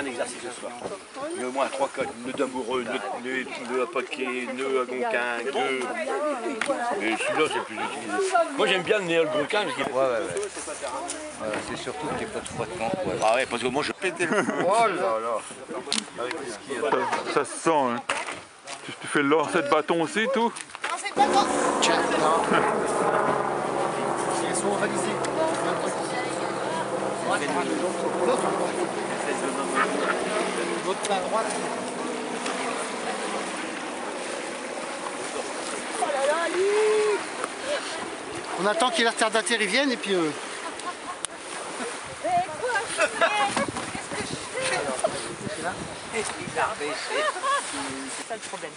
un exercice ce soir. Il y a au moins 3 4 nœuds d'amoureux, nœuds nœud à paquet, nœuds à gonquin, nœuds. Mais celui-là c'est plus utilisé. Moi j'aime bien le nœud à gonquin parce qu'il Ouais, ouais, ouais. C'est surtout qu'il n'y ait pas de frottement. Quoi. Ah ouais, parce que moi je pétais le. Oh là là Ça, ça se sent. Hein. Tu, tu fais le lancer de bâton aussi, tout? Tiens, non. Si elles sont organisées. L'autre main droite. On attend qu'il ait retardataire, ils viennent et puis... Euh... C'est ça le problème.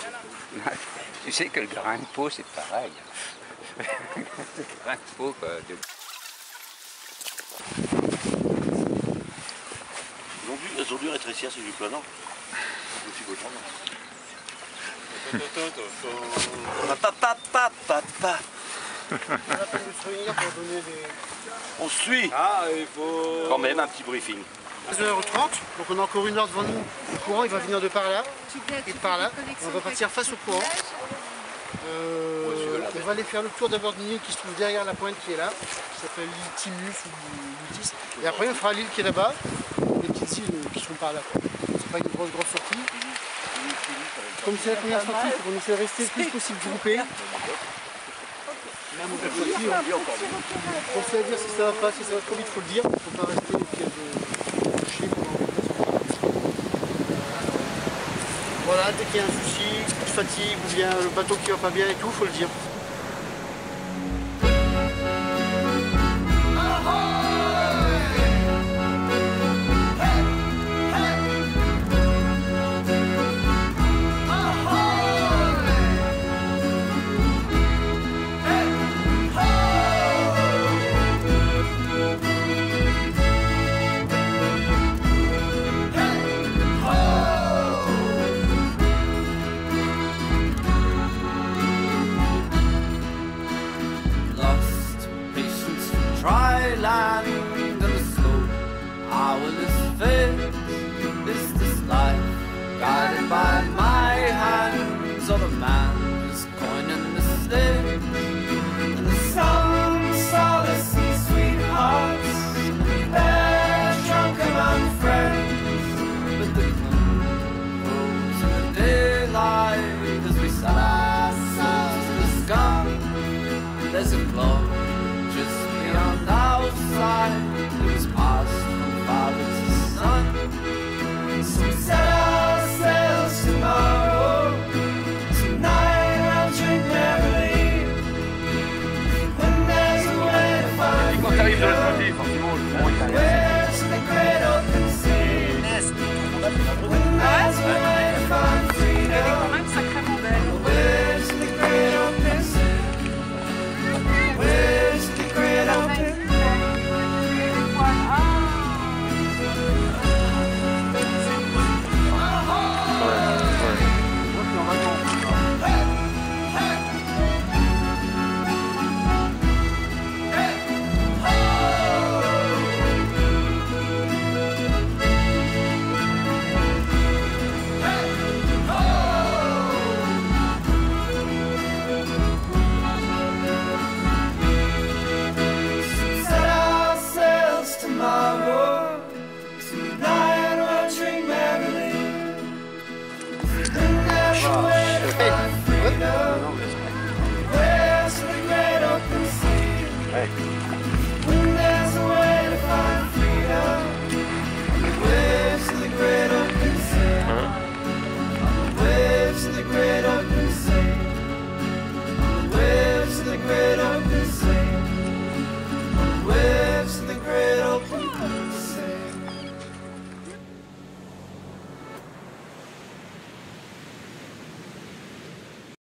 Tu sais que le grain de peau, c'est pareil. le grain de peau, quoi. de- Ils ont dû, ils ont dû rétrécir ces jupes-là, non Papa, papa, papa. On se suit Ah, il faut... Quand même un petit briefing. 16h30, donc on a encore une heure devant nous. Le courant, il va venir de par là et de par là. On va partir face au courant. Euh, on va aller faire le tour d'abord d'une île qui se trouve derrière la pointe qui est là, qui s'appelle l'île Timus ou. Et après, on fera l'île qui est là-bas, qui sont par là. C'est pas une grosse, grosse sortie. Comme c'est la première sortie, il faut qu'on essaie de rester le plus possible groupé. Même au sortie, on on sait à dire si ça va pas, si ça va trop vite, il faut le dire. Il faut pas rester les pieds de coucher pendant Voilà, dès qu'il y a un souci, de fatigue ou bien le bateau qui va pas bien et tout, il faut le dire. That's right. Amém.